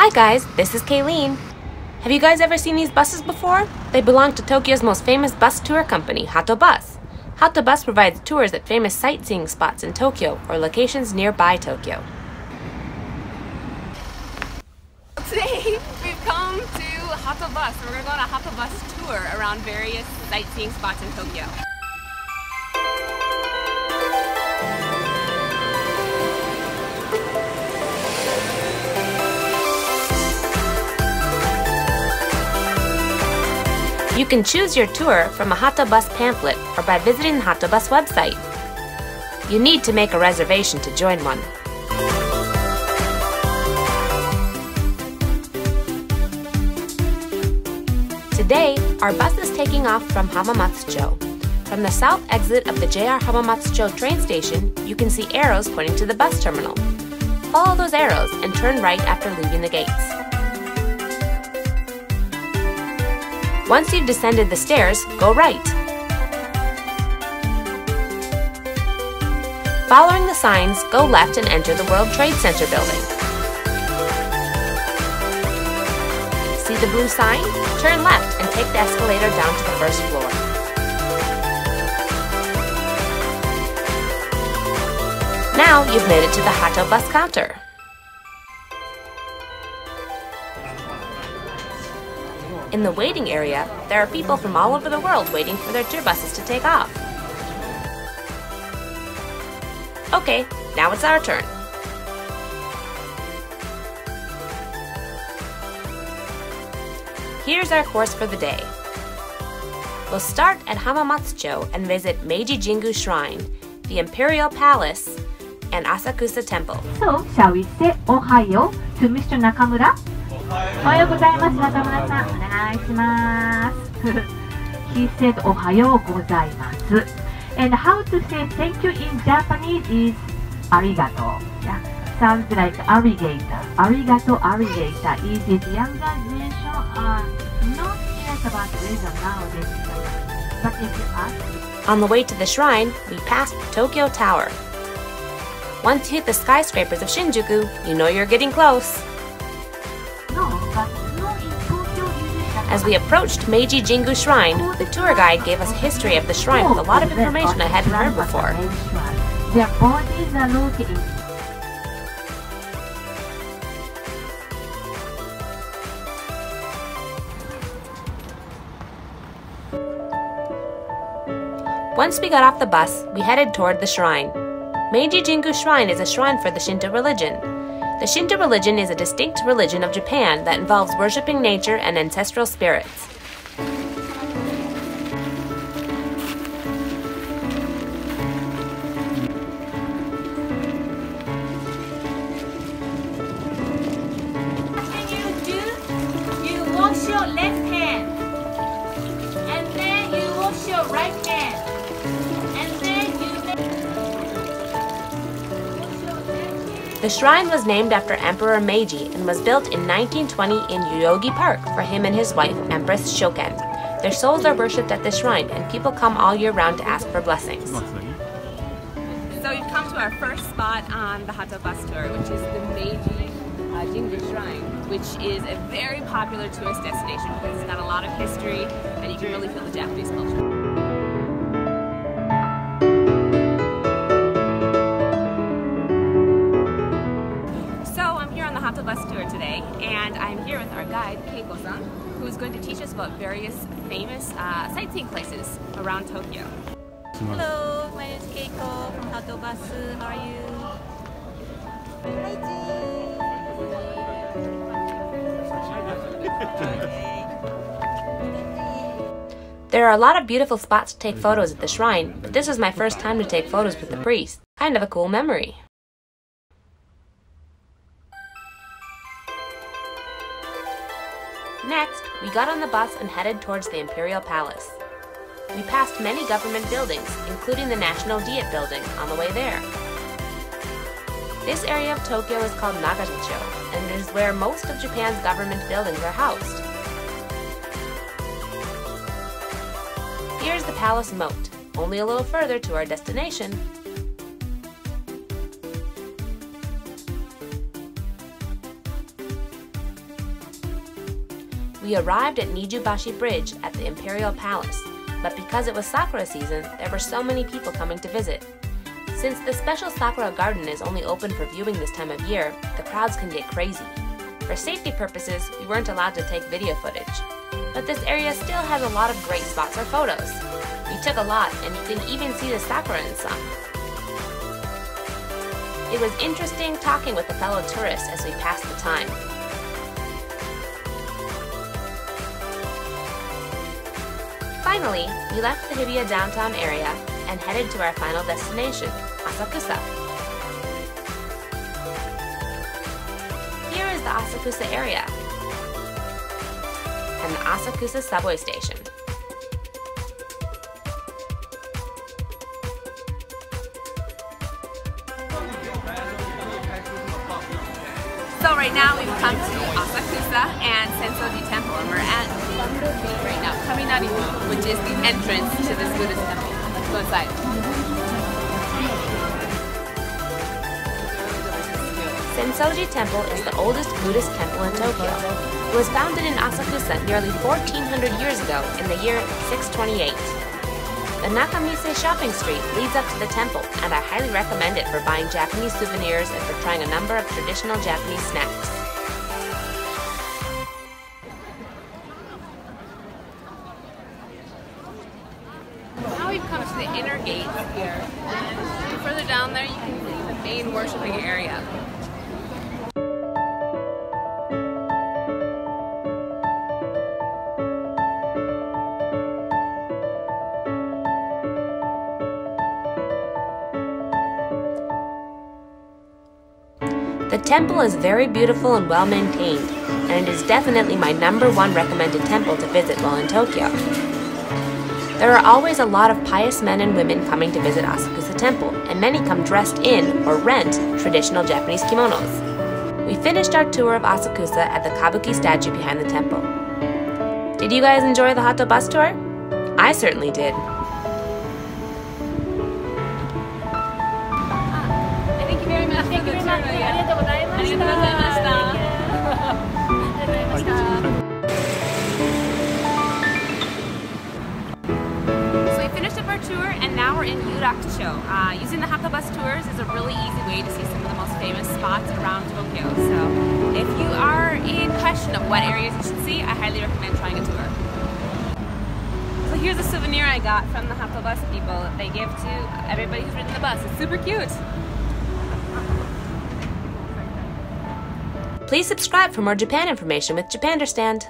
Hi guys, this is Kailene. Have you guys ever seen these buses before? They belong to Tokyo's most famous bus tour company, Hato Bus. Hato Bus provides tours at famous sightseeing spots in Tokyo or locations nearby Tokyo. Today we've come to Hato Bus. We're going to go on a Hato Bus tour around various sightseeing spots in Tokyo. You can choose your tour from a Hato Bus pamphlet or by visiting the Hato Bus website. You need to make a reservation to join one. Today, our bus is taking off from Hamamatsucho. From the south exit of the JR Hamamatsucho train station, you can see arrows pointing to the bus terminal. Follow those arrows and turn right after leaving the gates. Once you've descended the stairs, go right. Following the signs, go left and enter the World Trade Center building. See the blue sign? Turn left and take the escalator down to the first floor. Now you've made it to the Hato bus counter. In the waiting area, there are people from all over the world waiting for their tour buses to take off. Okay, now it's our turn. Here's our course for the day. We'll start at Hamamatsucho and visit Meiji Jingu Shrine, the Imperial Palace, and Asakusa Temple. So, shall we say Ohayo to Mr. Nakamura? おはようございます、中村さん。お願いします。he said おはようございます。And how to say thank you in Japanese is ありがとう。Yeah. Sounds like alligator. ありがとう、alligator. Is it younger generation are not serious about weather nowadays? But if you ask On the way to the shrine, we passed Tokyo Tower. Once you hit the skyscrapers of Shinjuku, you know you're getting close. As we approached Meiji Jingu Shrine, the tour guide gave us history of the shrine with a lot of information I hadn't heard before. Once we got off the bus, we headed toward the shrine. Meiji Jingu Shrine is a shrine for the Shinto religion. The Shinto religion is a distinct religion of Japan that involves worshiping nature and ancestral spirits. What you do? You wash your left The shrine was named after Emperor Meiji and was built in 1920 in Yoyogi Park for him and his wife, Empress Shoken. Their souls are worshipped at the shrine, and people come all year round to ask for blessings. So we've come to our first spot on the Hato Bus tour, which is the Meiji uh, Shrine, which is a very popular tourist destination because it's got a lot of history and you can really feel the Japanese culture. Here with our guide Keiko-san, who's going to teach us about various famous uh, sightseeing places around Tokyo. Hello, my name is Keiko from Hato Bus. How are you? Hi, There are a lot of beautiful spots to take photos at the shrine, but this was my first time to take photos with the priest. Kind of a cool memory. Next, we got on the bus and headed towards the Imperial Palace. We passed many government buildings, including the National Diet Building, on the way there. This area of Tokyo is called Nagatacho, and it is where most of Japan's government buildings are housed. Here's the palace moat, only a little further to our destination. We arrived at Nijubashi Bridge at the Imperial Palace, but because it was sakura season, there were so many people coming to visit. Since the special sakura garden is only open for viewing this time of year, the crowds can get crazy. For safety purposes, we weren't allowed to take video footage. But this area still has a lot of great spots for photos. We took a lot, and you can even see the sakura in some. It was interesting talking with a fellow tourist as we passed the time. Finally, we left the Hibiya downtown area and headed to our final destination, Asakusa. Here is the Asakusa area and the Asakusa subway station. So right now we've come to Asakusa and Sensoji Temple which is the entrance to this Buddhist temple. Let's go inside. Sensoji Temple is the oldest Buddhist temple in Tokyo. It was founded in Asakusa nearly 1400 years ago in the year 628. The Nakamise shopping street leads up to the temple, and I highly recommend it for buying Japanese souvenirs and for trying a number of traditional Japanese snacks. We've come to the inner gate here. And further down there you can see the main worshiping area. The temple is very beautiful and well maintained, and it is definitely my number one recommended temple to visit while in Tokyo. There are always a lot of pious men and women coming to visit Asakusa Temple, and many come dressed in or rent traditional Japanese kimonos. We finished our tour of Asakusa at the Kabuki statue behind the temple. Did you guys enjoy the Hato bus tour? I certainly did. In Yurakucho. Uh, using the Hato bus tours is a really easy way to see some of the most famous spots around Tokyo. So if you are in question of what areas you should see, I highly recommend trying a tour. So here's a souvenir I got from the Hato bus people that they give to everybody who's ridden the bus. It's super cute. Please subscribe for more Japan information with Japanderstand.